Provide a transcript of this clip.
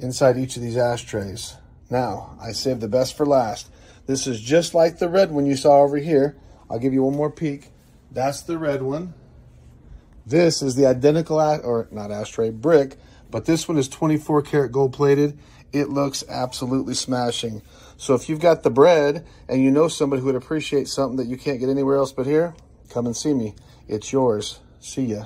inside each of these ashtrays. Now, I saved the best for last. This is just like the red one you saw over here. I'll give you one more peek. That's the red one. This is the identical, or not ashtray, brick, but this one is 24 karat gold plated. It looks absolutely smashing. So if you've got the bread and you know somebody who would appreciate something that you can't get anywhere else but here, come and see me. It's yours. See ya.